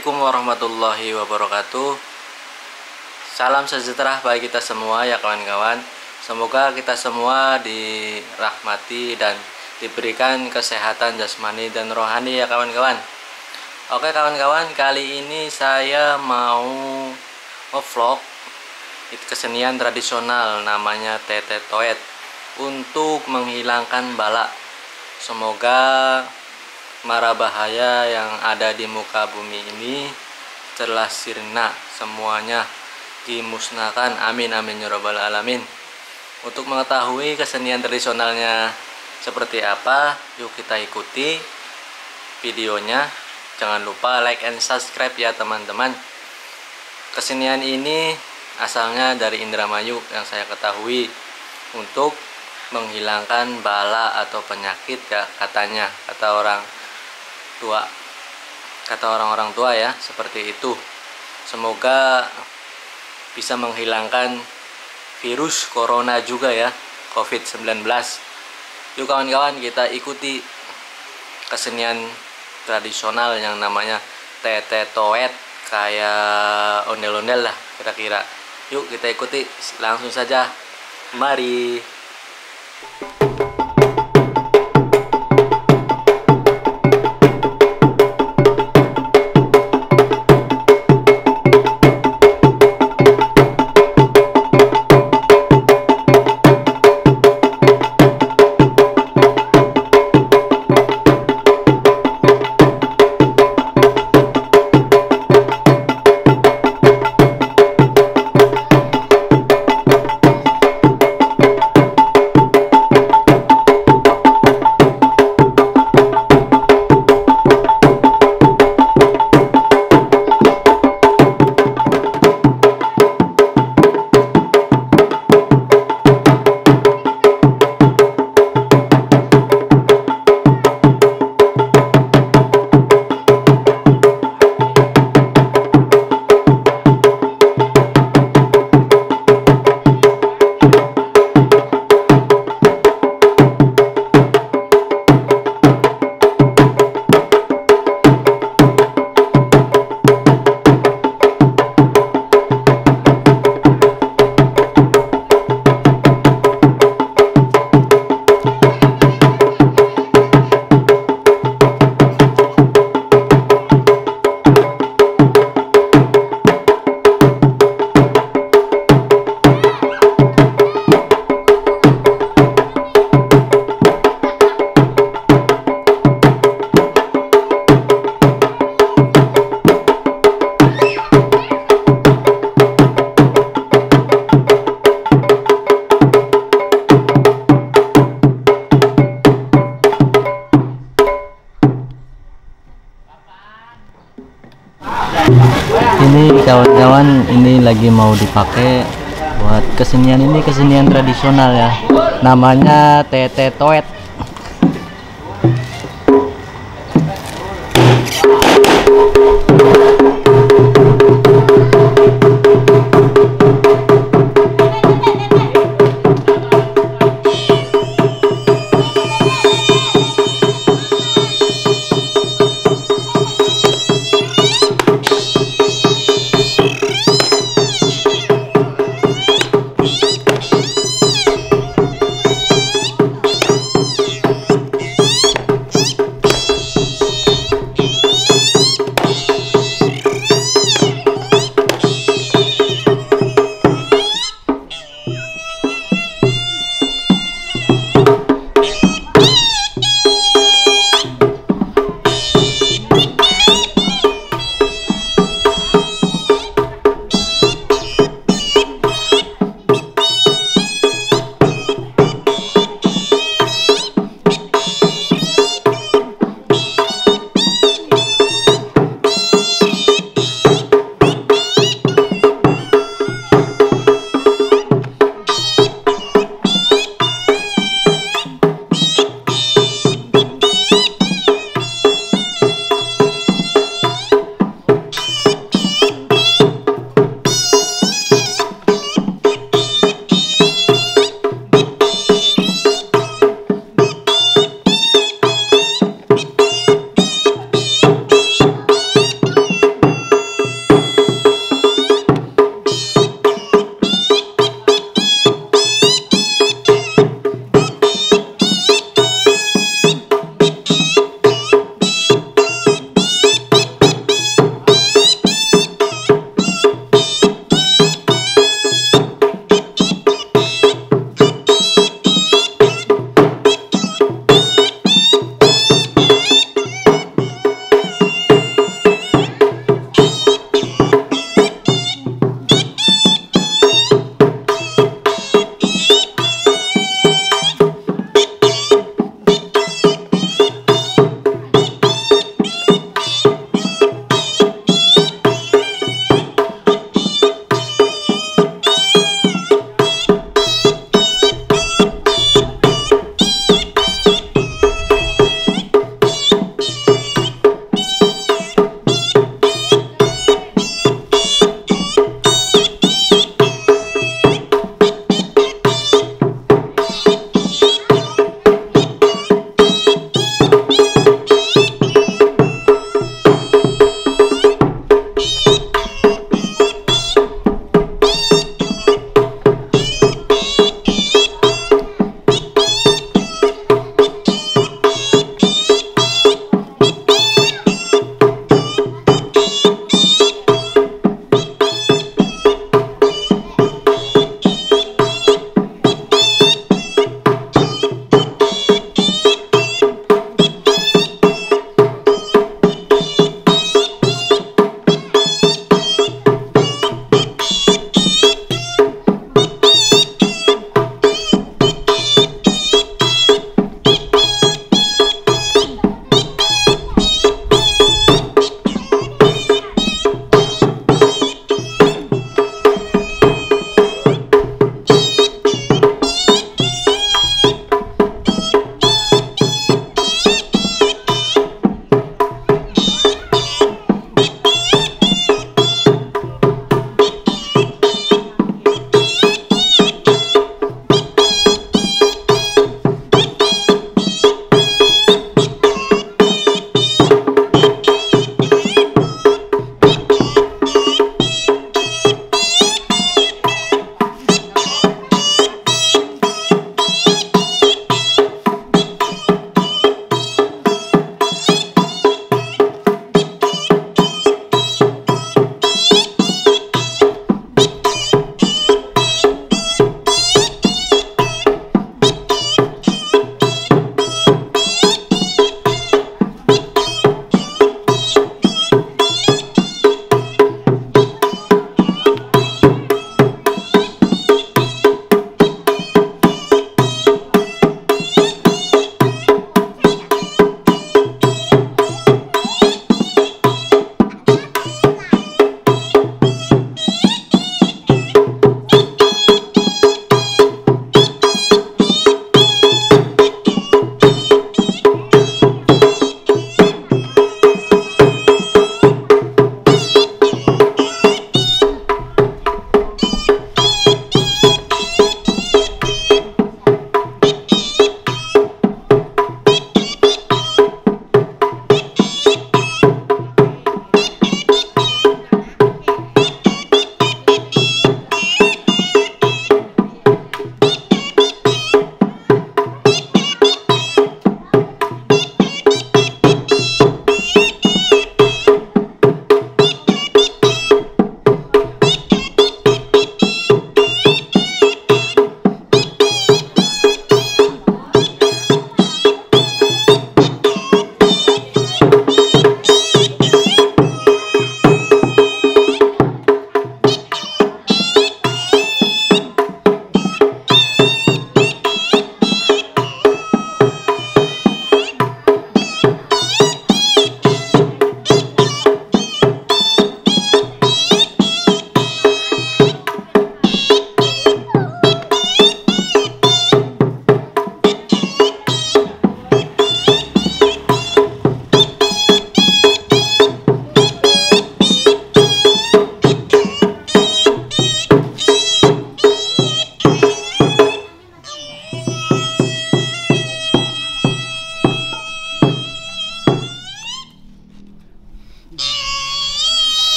Assalamualaikum warahmatullahi wabarakatuh. Salam sejahtera bagi kita semua ya kawan-kawan. Semoga kita semua dirahmati dan diberikan kesehatan jasmani dan rohani ya kawan-kawan. Oke kawan-kawan kali ini saya mau vlog kesenian tradisional namanya tete toet untuk menghilangkan balak. Semoga mara bahaya yang ada di muka bumi ini telah sirna semuanya dimusnahkan. Amin amin ya robbal alamin. Untuk mengetahui kesenian tradisionalnya seperti apa yuk kita ikuti videonya. Jangan lupa like and subscribe ya teman-teman. Kesenian ini asalnya dari Indramayu yang saya ketahui untuk menghilangkan bala atau penyakit ya katanya kata orang tua kata orang-orang tua ya seperti itu. Semoga bisa menghilangkan virus corona juga ya covid-19 yuk kawan-kawan kita ikuti kesenian tradisional yang namanya tete toet kayak ondel-ondel lah kira-kira. Yuk kita ikuti langsung saja. Mari mau dipakai buat kesenian ini kesenian tradisional ya. Namanya tete toet.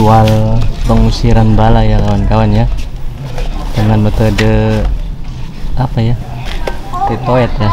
Ritual pengusiran bala ya kawan-kawan ya. Dengan metode apa ya rituet ya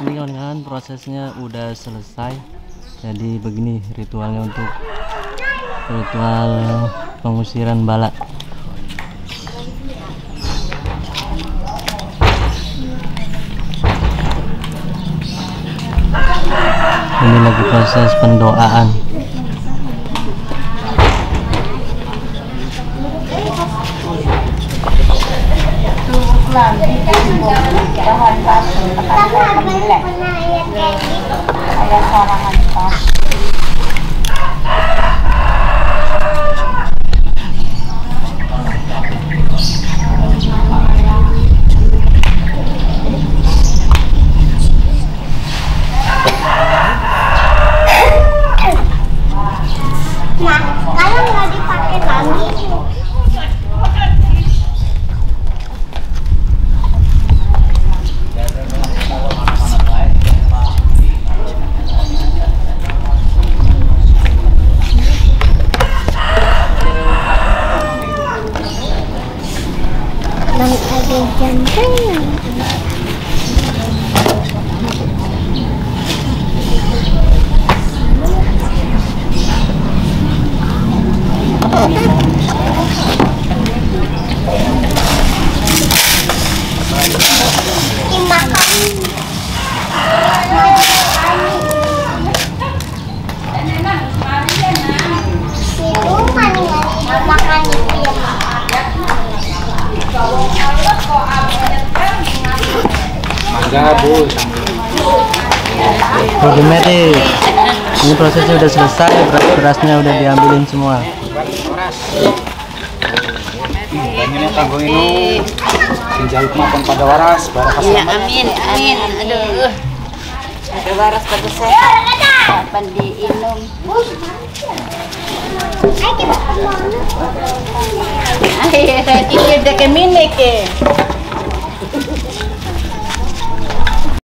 ini kawan-kawan prosesnya udah selesai. Jadi begini ritualnya untuk ritual pengusiran bala. Ini lagi proses pendoaan Ayan, sarangan pa. Problematik. Ini prosesnya udah selesai, beras-berasnya udah diambilin semua. pada waras, Ya amin, amin. Aduh. Ada waras pada. Kapan diinum? Ayo ini udah keminik eh.